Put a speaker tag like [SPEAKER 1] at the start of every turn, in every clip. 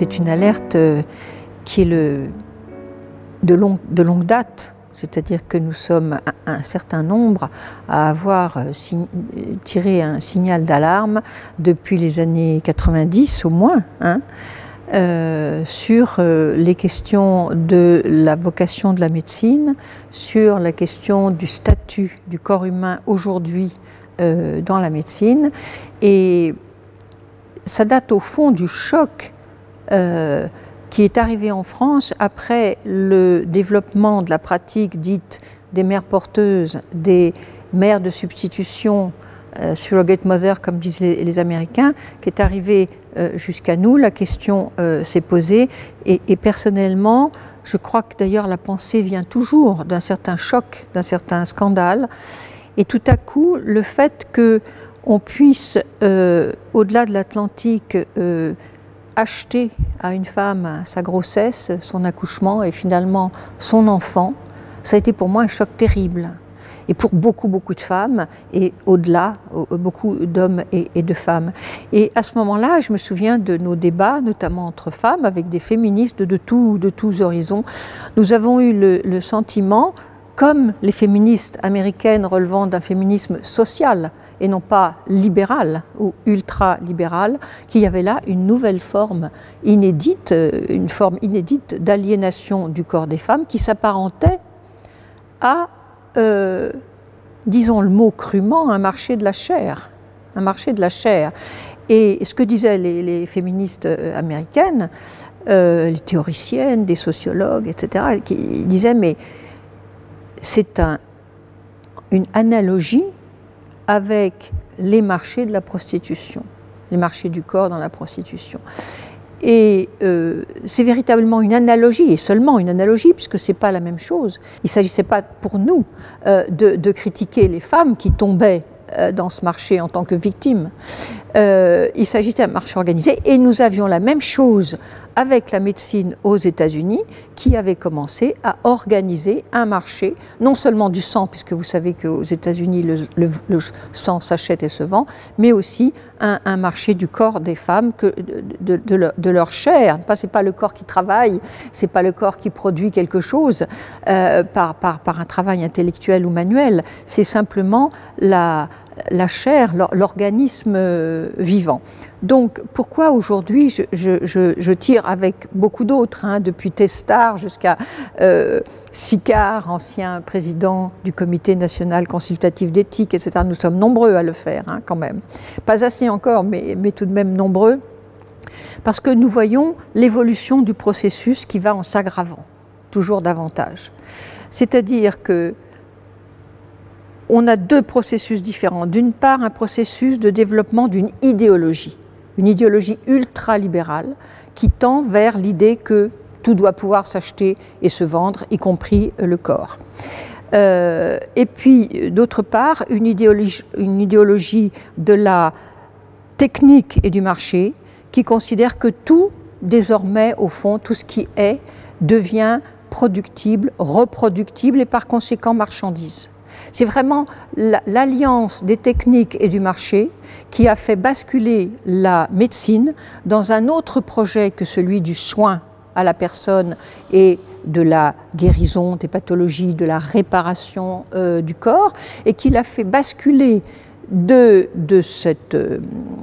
[SPEAKER 1] C'est une alerte euh, qui est de, longue date, c'est-à-dire que nous sommes un, certain nombre à avoir euh, tiré un signal d'alarme depuis les années 90 au moins. Hein, euh, sur les questions de la vocation de la médecine, sur la question du statut du corps humain aujourd'hui dans la médecine. Et ça date au fond du choc euh, qui est arrivé en France après le développement de la pratique dite des mères porteuses, des mères de substitution, euh, surrogate mother comme disent les, Américains, qui est arrivé euh, jusqu'à nous. La question s'est posée et, et, personnellement, je crois que d'ailleurs la pensée vient toujours d'un certain choc, d'un certain scandale. Et tout à coup, le fait que on puisse, au-delà de l'Atlantique, acheter à une femme sa grossesse, son accouchement et finalement son enfant, ça a été pour moi un choc terrible. Et pour beaucoup, beaucoup de femmes, et au-delà, beaucoup d'hommes et, de femmes. Et à ce moment-là, je me souviens de nos débats, notamment entre femmes, avec des féministes de tous horizons. Nous avons eu le sentiment comme les féministes américaines relevant d'un féminisme social et non pas libéral ou ultra-libéral, qu'il y avait là une nouvelle forme inédite, euh, une forme inédite d'aliénation du corps des femmes qui s'apparentait à, euh, disons le mot crûment, un marché de la chair. Un marché de la chair. Et ce que disaient les, féministes euh, américaines, les théoriciennes, des sociologues, etc., qui disaient mais c'est une analogie avec les marchés de la prostitution, les marchés du corps dans la prostitution. Et euh, c'est véritablement une analogie, et seulement une analogie, puisque ce n'est pas la même chose. Il ne s'agissait pas pour nous euh, de, critiquer les femmes qui tombaient euh, dans ce marché en tant que victimes. il s'agissait d'un marché organisé, et nous avions la même chose avec la médecine aux États-Unis qui avait commencé à organiser un marché, non seulement du sang, puisque vous savez qu'aux États-Unis le, sang s'achète et se vend, mais aussi un, marché du corps des femmes, de, leur, chair. Ce n'est pas le corps qui travaille, c'est pas le corps qui produit quelque chose euh, par un travail intellectuel ou manuel, c'est simplement la, la chair, l'organisme euh, vivant. Donc pourquoi aujourd'hui je, tire avec beaucoup d'autres, hein, depuis Testard jusqu'à euh, Sicard, ancien président du comité national consultatif d'éthique, etc. Nous sommes nombreux à le faire hein, quand même. Pas assez encore, mais, mais tout de même nombreux. Parce que nous voyons l'évolution du processus qui va en s'aggravant, toujours davantage. C'est-à-dire que on a deux processus différents. D'une part, un processus de développement d'une idéologie, une idéologie ultra-libérale qui tend vers l'idée que tout doit pouvoir s'acheter et se vendre, y compris le corps. Euh, et puis, d'autre part, une idéologie, une idéologie de la technique et du marché qui considère que tout, désormais, au fond, tout ce qui est, devient productible, reproductible et par conséquent marchandise. C'est vraiment l'alliance des techniques et du marché qui a fait basculer la médecine dans un autre projet que celui du soin à la personne et de la guérison des pathologies, de la réparation euh, du corps, et qui l'a fait basculer de, cette euh,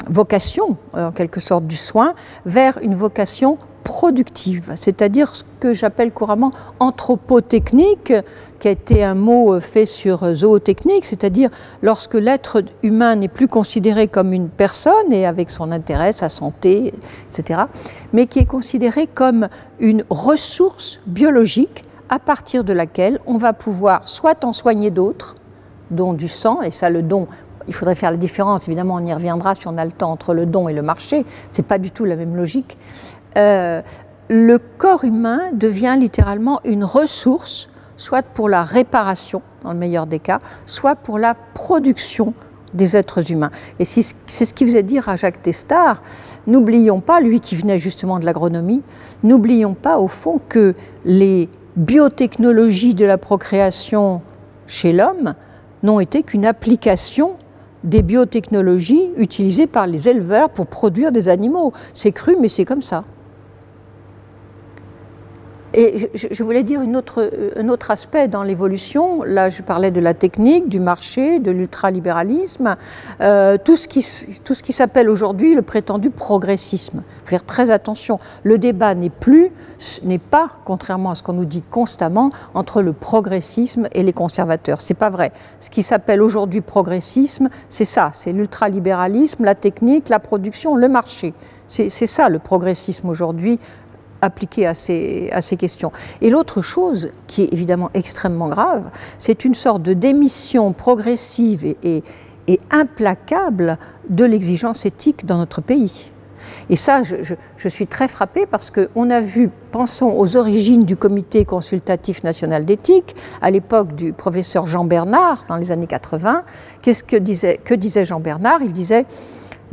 [SPEAKER 1] vocation, en quelque sorte, du soin, vers une vocation productive, c'est-à-dire ce que j'appelle couramment anthropotechnique, qui a été un mot fait sur zootechnique, c'est-à-dire lorsque l'être humain n'est plus considéré comme une personne et avec son intérêt, sa santé, etc., mais qui est considéré comme une ressource biologique à partir de laquelle on va pouvoir soit en soigner d'autres, dont du sang, et ça le don, il faudrait faire la différence, évidemment on y reviendra si on a le temps entre le don et le marché, c'est pas du tout la même logique, euh, le corps humain devient littéralement une ressource, soit pour la réparation, dans le meilleur des cas, soit pour la production des êtres humains. Et c'est ce qui faisait dire à Jacques Testard, n'oublions pas, lui qui venait justement de l'agronomie, n'oublions pas au fond que les biotechnologies de la procréation chez l'homme n'ont été qu'une application des biotechnologies utilisées par les éleveurs pour produire des animaux. C'est cru, mais c'est comme ça. Et je, voulais dire autre, un autre aspect dans l'évolution. Là, je parlais de la technique, du marché, de l'ultralibéralisme, euh, tout ce qui, qui s'appelle aujourd'hui le prétendu progressisme. Faire très attention. Le débat n'est plus, n'est pas, contrairement à ce qu'on nous dit constamment, entre le progressisme et les conservateurs. C'est pas vrai. Ce qui s'appelle aujourd'hui progressisme, c'est ça, c'est l'ultralibéralisme, la technique, la production, le marché. C'est ça le progressisme aujourd'hui appliqué à ces, à ces questions. Et l'autre chose, qui est évidemment extrêmement grave, c'est une sorte de démission progressive et, implacable de l'exigence éthique dans notre pays. Et ça, je, je, suis très frappée parce qu'on a vu, pensons aux origines du Comité consultatif national d'éthique, à l'époque du professeur Jean Bernard, dans les années 80, qu'est-ce que disait Jean Bernard? Il disait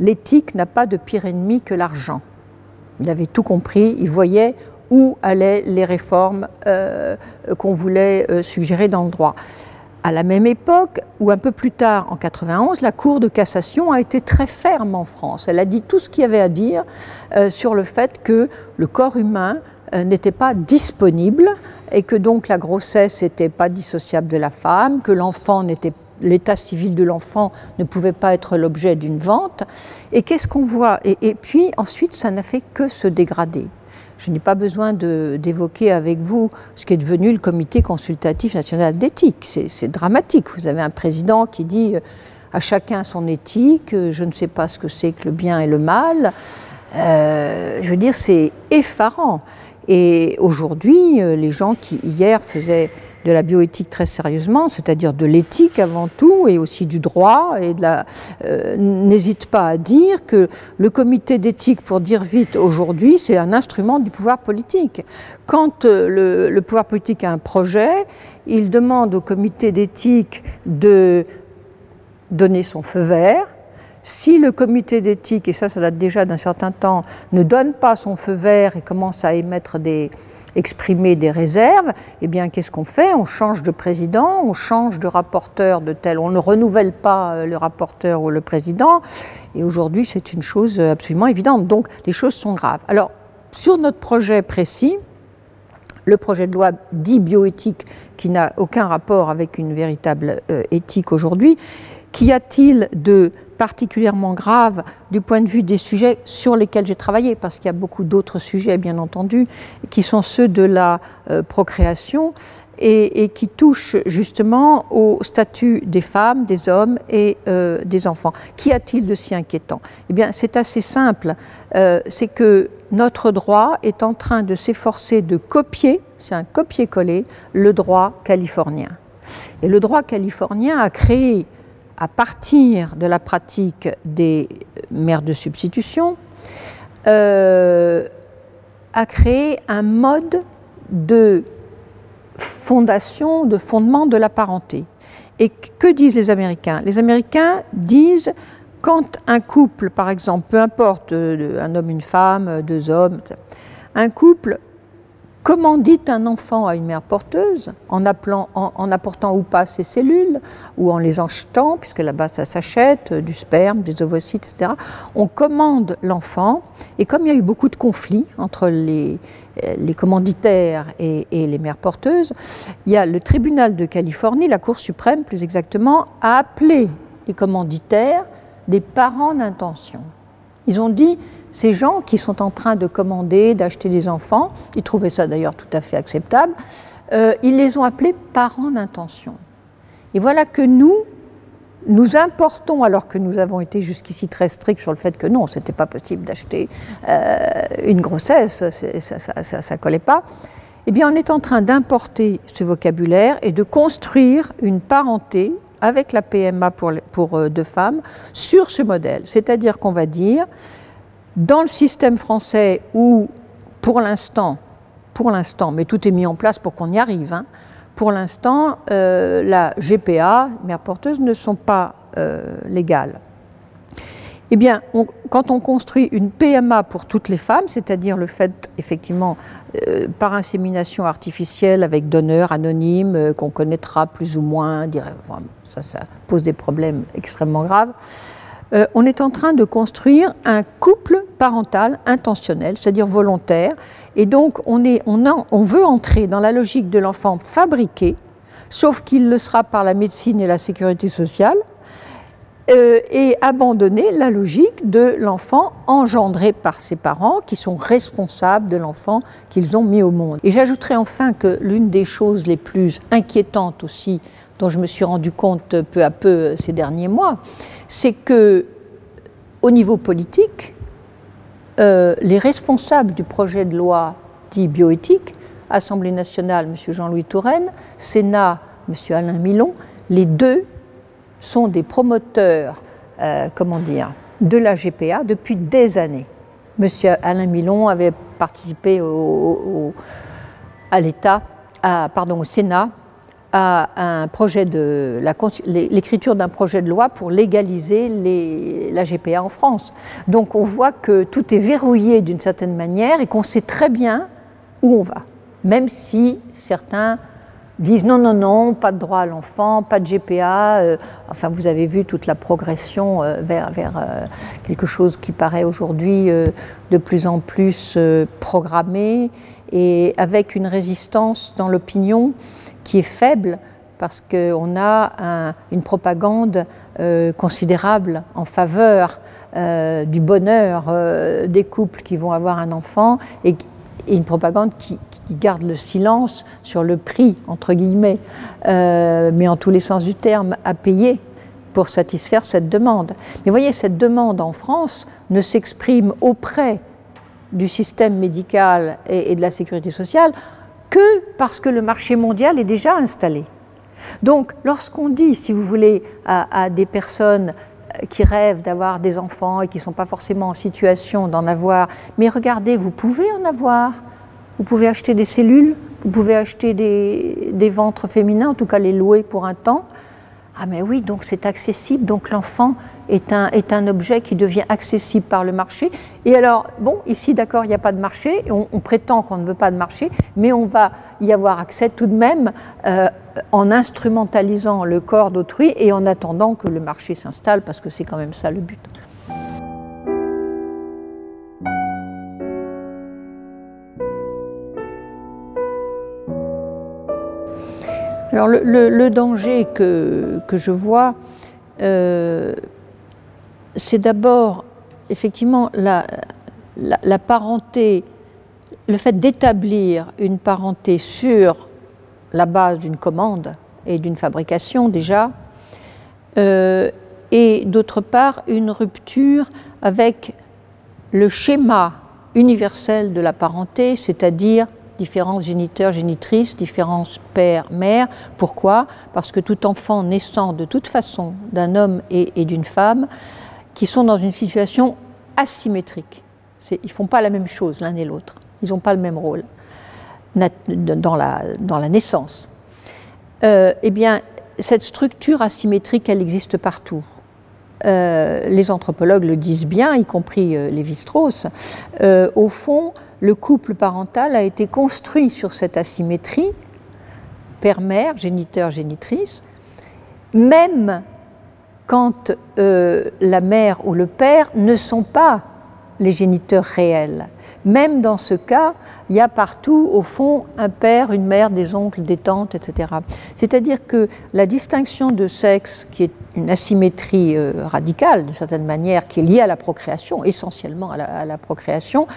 [SPEAKER 1] l'éthique n'a pas de pire ennemi que l'argent. Il avait tout compris, il voyait où allaient les réformes euh, qu'on voulait euh, suggérer dans le droit. À la même époque, ou un peu plus tard, en 91, la Cour de cassation a été très ferme en France. Elle a dit tout ce qu'il y avait à dire euh, sur le fait que le corps humain n'était pas disponible et que donc la grossesse n'était pas dissociable de la femme, que l'enfant n'était l'état civil de l'enfant ne pouvait pas être l'objet d'une vente. Et qu'est-ce qu'on voit? Et, puis ensuite, ça n'a fait que se dégrader. Je n'ai pas besoin d'évoquer avec vous ce qui est devenu le Comité consultatif national d'éthique. C'est dramatique. Vous avez un président qui dit à chacun son éthique, je ne sais pas ce que c'est que le bien et le mal. Euh, je veux dire, c'est effarant. Et aujourd'hui, les gens qui hier faisaient de la bioéthique très sérieusement, c'est-à-dire de l'éthique avant tout, et aussi du droit, et euh, n'hésite pas à dire que le comité d'éthique, pour dire vite aujourd'hui, c'est un instrument du pouvoir politique. Quand euh, le pouvoir politique a un projet, il demande au comité d'éthique de donner son feu vert, si le comité d'éthique, et ça, ça date déjà d'un certain temps, ne donne pas son feu vert et commence à exprimer des réserves, eh bien, qu'est-ce qu'on fait? On change de président, on change de rapporteur de tel, on ne renouvelle pas euh, le rapporteur ou le président. Et aujourd'hui, c'est une chose absolument évidente. Donc, les choses sont graves. Alors, sur notre projet précis, le projet de loi dit bioéthique, qui n'a aucun rapport avec une véritable euh, éthique aujourd'hui, qu'y a-t-il de particulièrement grave du point de vue des sujets sur lesquels j'ai travaillé, parce qu'il y a beaucoup d'autres sujets, bien entendu, qui sont ceux de la euh, procréation et, qui touchent justement au statut des femmes, des hommes et euh, des enfants. Qu'y a-t-il de si inquiétant? Eh bien, c'est assez simple. Euh, c'est que notre droit est en train de s'efforcer de copier, c'est un copier-coller, le droit californien. Et le droit californien a créé à partir de la pratique des mères de substitution, euh, a créé un mode de fondation, de fondement de la parenté. Et que disent les Américains? Les Américains disent quand un couple, par exemple, peu importe, euh, un homme, une femme, deux hommes, un couple commandite un enfant à une mère porteuse en, apportant ou pas ses cellules ou en les achetant, puisque là-bas ça s'achète, euh, du sperme, des ovocytes, etc. On commande l'enfant et comme il y a eu beaucoup de conflits entre les, euh, les commanditaires et, et, les mères porteuses, il y a le tribunal de Californie, la Cour suprême plus exactement, a appelé les commanditaires des parents d'intention. Ils ont dit, ces gens qui sont en train de commander, d'acheter des enfants, ils trouvaient ça d'ailleurs tout à fait acceptable, euh, ils les ont appelés parents d'intention. Et voilà que nous, nous importons, alors que nous avons été jusqu'ici très stricts sur le fait que non, ce n'était pas possible d'acheter euh, une grossesse, ça ne collait pas, eh bien on est en train d'importer ce vocabulaire et de construire une parenté avec la PMA pour, pour euh, deux femmes sur ce modèle. C'est-à-dire qu'on va dire, dans le système français où, pour l'instant, pour l'instant, mais tout est mis en place pour qu'on y arrive, hein, pour l'instant, euh, la GPA, mère porteuse, ne sont pas euh, légales. Eh bien, quand on construit une PMA pour toutes les femmes, c'est-à-dire le fait, effectivement, euh, par insémination artificielle avec donneur anonyme, qu'on connaîtra plus ou moins, ça, pose des problèmes extrêmement graves, euh, on est en train de construire un couple parental intentionnel, c'est-à-dire volontaire. Et donc, on, est, on, on veut entrer dans la logique de l'enfant fabriqué, sauf qu'il le sera par la médecine et la sécurité sociale, euh, et abandonner la logique de l'enfant engendré par ses parents qui sont responsables de l'enfant qu'ils ont mis au monde. Et j'ajouterai enfin que l'une des choses les plus inquiétantes aussi dont je me suis rendu compte peu à peu ces derniers mois, c'est que au niveau politique, euh, les responsables du projet de loi dit bioéthique, Assemblée nationale, M. Jean-Louis Touraine, Sénat, M. Alain Milon, les deux sont des promoteurs, euh, comment dire, de la GPA depuis des années. Monsieur Alain Milon avait participé à l'État, pardon, au Sénat, à l'écriture d'un projet de loi pour légaliser la GPA en France. Donc on voit que tout est verrouillé d'une certaine manière et qu'on sait très bien où on va, même si certains disent non, non, non, pas de droit à l'enfant, pas de GPA. Euh, enfin, vous avez vu toute la progression euh, vers, vers euh, quelque chose qui paraît aujourd'hui de plus en plus programmé et avec une résistance dans l'opinion qui est faible parce qu'on a une propagande considérable en faveur du bonheur des couples qui vont avoir un enfant et, une propagande qui, garde le silence sur le prix, entre guillemets, euh, mais en tous les sens du terme, à payer pour satisfaire cette demande. Mais voyez, cette demande en France ne s'exprime auprès du système médical et, de la sécurité sociale que parce que le marché mondial est déjà installé. Donc, lorsqu'on dit, si vous voulez, à, des personnes qui rêvent d'avoir des enfants et qui ne sont pas forcément en situation d'en avoir, mais regardez, vous pouvez en avoir. Vous pouvez acheter des cellules, vous pouvez acheter des, ventres féminins, en tout cas les louer pour un temps. Ah mais oui, donc c'est accessible, donc l'enfant est un, objet qui devient accessible par le marché. Et alors, bon, ici d'accord, il n'y a pas de marché, on, prétend qu'on ne veut pas de marché, mais on va y avoir accès tout de même euh, en instrumentalisant le corps d'autrui et en attendant que le marché s'installe, parce que c'est quand même ça le but. Alors le, danger que, je vois, euh, c'est d'abord effectivement la, parenté, le fait d'établir une parenté sur la base d'une commande et d'une fabrication déjà, euh, et d'autre part une rupture avec le schéma universel de la parenté, c'est-à-dire différence géniteur-génitrice, différence père-mère. Pourquoi? Parce que tout enfant naissant de toute façon d'un homme et, d'une femme, qui sont dans une situation asymétrique. Ils ne font pas la même chose l'un et l'autre. Ils n'ont pas le même rôle dans la, dans la naissance. Euh, eh bien, cette structure asymétrique, elle existe partout. Euh, les anthropologues le disent bien, y compris euh, Lévi-Strauss. au fond, le couple parental a été construit sur cette asymétrie, père-mère, géniteur-génitrice, même quand euh, la mère ou le père ne sont pas les géniteurs réels. Même dans ce cas, il y a partout, au fond, un père, une mère, des oncles, des tantes, etc. C'est-à-dire que la distinction de sexe, qui est une asymétrie euh, radicale, d'une certaine manière, qui est liée à la procréation, essentiellement à la, procréation,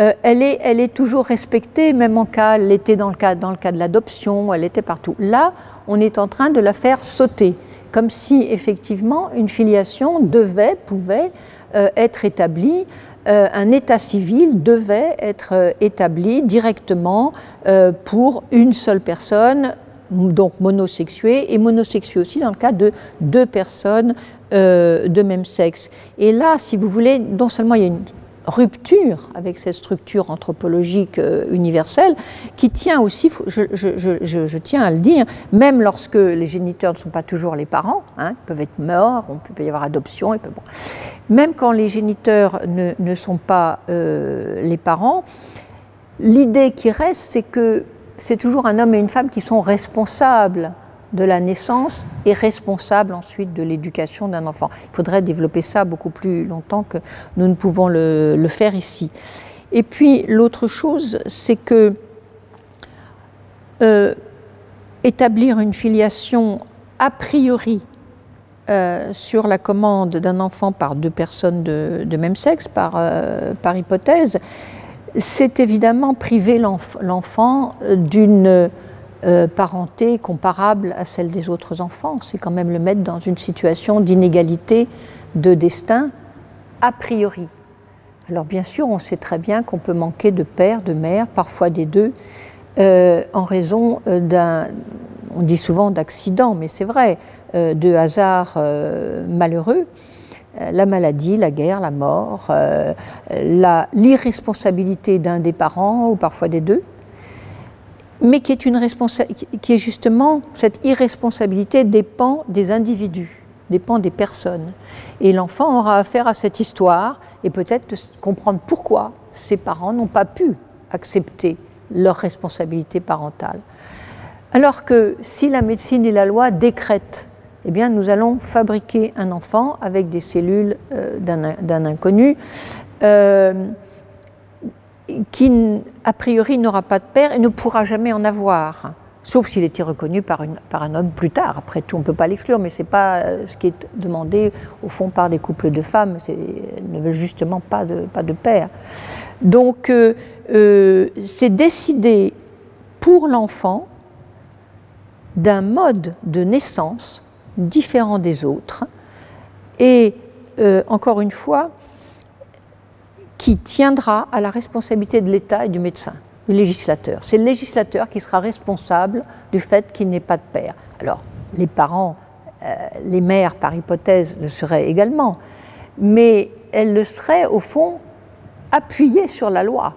[SPEAKER 1] euh, elle, est, toujours respectée, même en cas, elle était dans le cas, dans le cas de l'adoption, elle était partout. Là, on est en train de la faire sauter, comme si effectivement une filiation devait, pouvait être établie euh, un état civil devait être euh, établi directement euh, pour une seule personne, donc monosexuée, et monosexuée aussi dans le cas de deux personnes de même sexe. Et là, si vous voulez, non seulement il y a une rupture avec cette structure anthropologique euh, universelle qui tient aussi, je, tiens à le dire, même lorsque les géniteurs ne sont pas toujours les parents, hein, ils peuvent être morts, on peut y avoir adoption, et même quand les géniteurs ne, sont pas euh, les parents, l'idée qui reste, c'est que c'est toujours un homme et une femme qui sont responsables de la naissance est responsable ensuite de l'éducation d'un enfant. Il faudrait développer ça beaucoup plus longtemps que nous ne pouvons le, faire ici. Et puis l'autre chose, c'est que euh, établir une filiation a priori euh, sur la commande d'un enfant par deux personnes de, même sexe, par, euh, par hypothèse, c'est évidemment priver l'enfant d'une euh, parenté comparable à celle des autres enfants. C'est quand même le mettre dans une situation d'inégalité de destin a priori. Alors bien sûr, on sait très bien qu'on peut manquer de père, de mère, parfois des deux, euh, en raison euh, d'un, on dit souvent d'accident, mais c'est vrai, de hasard malheureux la maladie, la guerre, la mort, l'irresponsabilité d'un des parents ou parfois des deux, mais qui est, une qui est justement, cette irresponsabilité dépend des individus, dépend des personnes. Et l'enfant aura affaire à cette histoire et peut-être comprendre pourquoi ses parents n'ont pas pu accepter leur responsabilité parentale. Alors que si la médecine et la loi décrètent, eh bien, nous allons fabriquer un enfant avec des cellules euh, d'un inconnu. Euh, qui, a priori, n'aura pas de père et ne pourra jamais en avoir, sauf s'il était reconnu par, un homme plus tard. Après tout, on ne peut pas l'exclure, mais ce n'est pas euh, ce qui est demandé, au fond, par des couples de femmes. Elles ne veulent justement pas de, père. Donc, euh, euh, c'est décider pour l'enfant d'un mode de naissance différent des autres. Et, encore une fois, qui tiendra à la responsabilité de l'État et du médecin, du législateur. C'est le législateur qui sera responsable du fait qu'il n'ait pas de père. Alors, les parents, euh, les mères, par hypothèse, le seraient également, mais elles le seraient, au fond, appuyées sur la loi.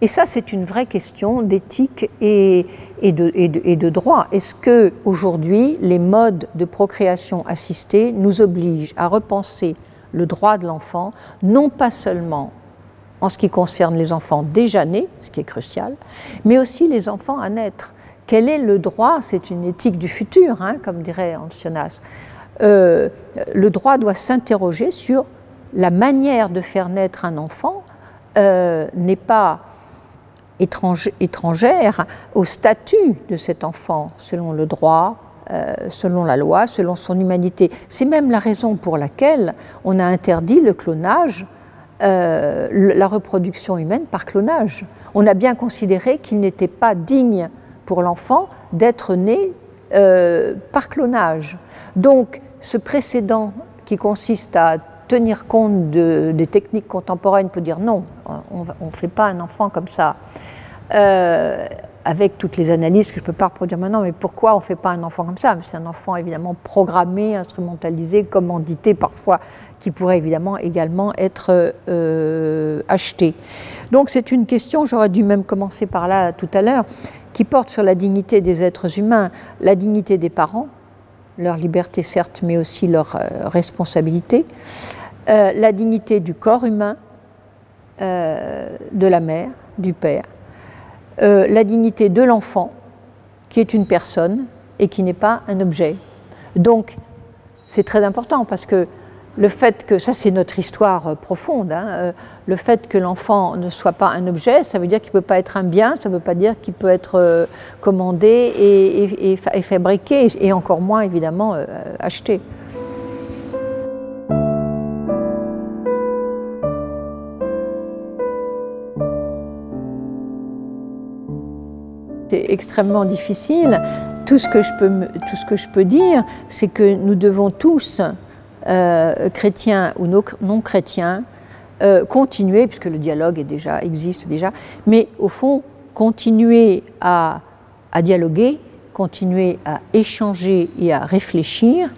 [SPEAKER 1] Et ça, c'est une vraie question d'éthique et, de, et, de, droit. Est-ce que aujourd'hui, les modes de procréation assistée nous obligent à repenser le droit de l'enfant, non pas seulement en ce qui concerne les enfants déjà nés, ce qui est crucial, mais aussi les enfants à naître. Quel est le droit? C'est une éthique du futur, hein, comme dirait Ancionas. Euh, le droit doit s'interroger sur la manière de faire naître un enfant euh, n'est pas étrangère au statut de cet enfant selon le droit, selon la loi, selon son humanité. C'est même la raison pour laquelle on a interdit le clonage, euh, la reproduction humaine par clonage. On a bien considéré qu'il n'était pas digne pour l'enfant d'être né euh, par clonage. Donc ce précédent qui consiste à tenir compte des techniques contemporaines pour dire non, on ne fait pas un enfant comme ça avec toutes les analyses que je ne peux pas reproduire maintenant, mais pourquoi on ne fait pas un enfant comme ça? C'est un enfant évidemment programmé, instrumentalisé, commandité parfois, qui pourrait évidemment également être euh, acheté. Donc c'est une question, j'aurais dû même commencer par là tout à l'heure, qui porte sur la dignité des êtres humains, la dignité des parents, leur liberté certes, mais aussi leur euh, responsabilité, euh, la dignité du corps humain, de la mère, du père, euh, la dignité de l'enfant, qui est une personne et qui n'est pas un objet. Donc, c'est très important parce que le fait que, ça c'est notre histoire euh, profonde, hein, euh, le fait que l'enfant ne soit pas un objet, ça veut dire qu'il ne peut pas être un bien, ça ne veut pas dire qu'il peut être commandé et, fabriqué, et encore moins évidemment acheté. C'est extrêmement difficile. Tout ce que je peux, tout ce que je peux dire, c'est que nous devons tous, euh, chrétiens ou non chrétiens, euh, continuer, puisque le dialogue déjà, existe déjà, mais au fond, continuer à, dialoguer, continuer à échanger et à réfléchir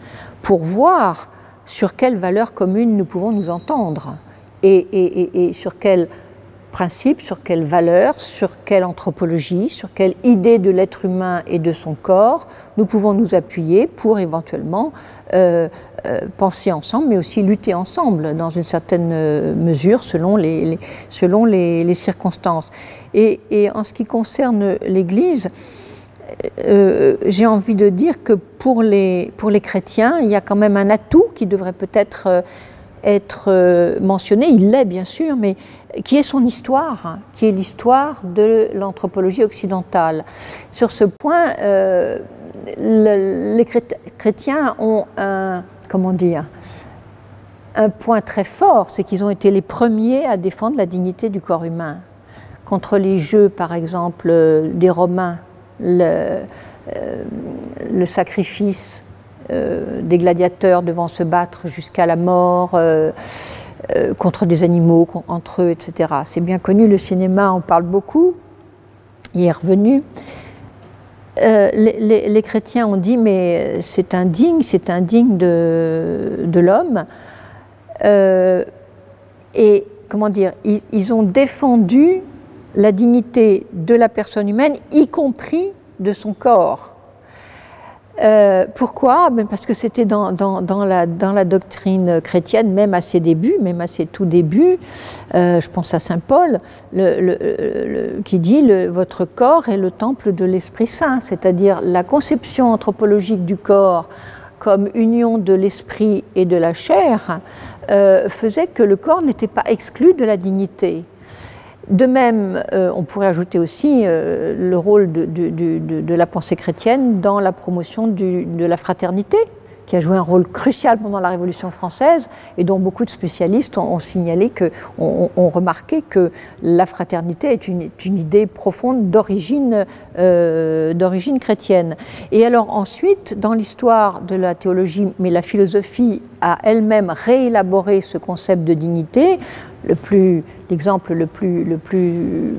[SPEAKER 1] pour voir sur quelles valeurs communes nous pouvons nous entendre et, et sur quelles principe, sur quelle valeur, sur quelle anthropologie, sur quelle idée de l'être humain et de son corps nous pouvons nous appuyer pour éventuellement euh, euh, penser ensemble, mais aussi lutter ensemble dans une certaine euh, mesure selon les, selon les, circonstances. Et, en ce qui concerne l'Église, j'ai envie de dire que pour les, pour les chrétiens, il y a quand même un atout qui devrait peut-être être euh, mentionné, il l'est bien sûr, mais qui est son histoire, qui est l'histoire de l'anthropologie occidentale. Sur ce point, les chrétiens ont un, comment dire, un point très fort, c'est qu'ils ont été les premiers à défendre la dignité du corps humain. Contre les jeux, par exemple, des Romains, le, euh, sacrifice euh, des gladiateurs devant se battre jusqu'à la mort euh, contre des animaux, entre eux, etc. C'est bien connu, le cinéma en parle beaucoup, il est revenu. les, chrétiens ont dit mais c'est indigne, c'est indigne de, de l'homme. et comment dire, ils, ont défendu la dignité de la personne humaine, y compris de son corps. Euh, pourquoi? Ben Parce que c'était dans, la, doctrine chrétienne, même à ses débuts, même à ses tout débuts, euh, je pense à Saint Paul, qui dit Votre corps est le temple de l'Esprit Saint, c'est-à-dire la conception anthropologique du corps comme union de l'esprit et de la chair, euh, faisait que le corps n'était pas exclu de la dignité. De même, euh, on pourrait ajouter aussi euh, le rôle de, la pensée chrétienne dans la promotion de la fraternité, qui a joué un rôle crucial pendant la Révolution française et dont beaucoup de spécialistes ont, signalé que, ont, remarqué que la fraternité est une, idée profonde d'origine euh, chrétienne. Et alors ensuite, dans l'histoire de la théologie, mais la philosophie a elle-même réélaboré ce concept de dignité. Le plus, l'exemple le plus, le plus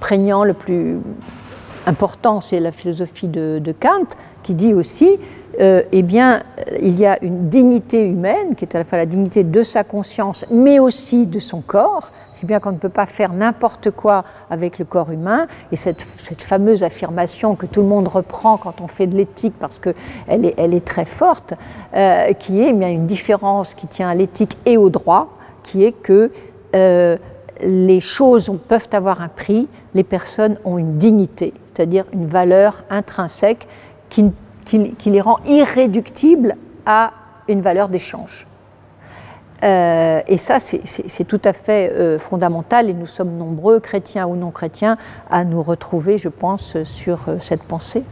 [SPEAKER 1] prégnant, le plus important, c'est la philosophie de, Kant, qui dit aussi euh, eh bien, il y a une dignité humaine, qui est à la fois la dignité de sa conscience, mais aussi de son corps, si bien qu'on ne peut pas faire n'importe quoi avec le corps humain. Et cette, fameuse affirmation que tout le monde reprend quand on fait de l'éthique, parce qu'elle est, elle est très forte, euh, qui est bien, une différence qui tient à l'éthique et au droit, qui est que euh, les choses peuvent avoir un prix, les personnes ont une dignité, c'est-à-dire une valeur intrinsèque qui les rend irréductibles à une valeur d'échange. Euh, et ça, c'est tout à fait euh, fondamental et nous sommes nombreux, chrétiens ou non chrétiens, à nous retrouver, je pense, sur euh, cette pensée.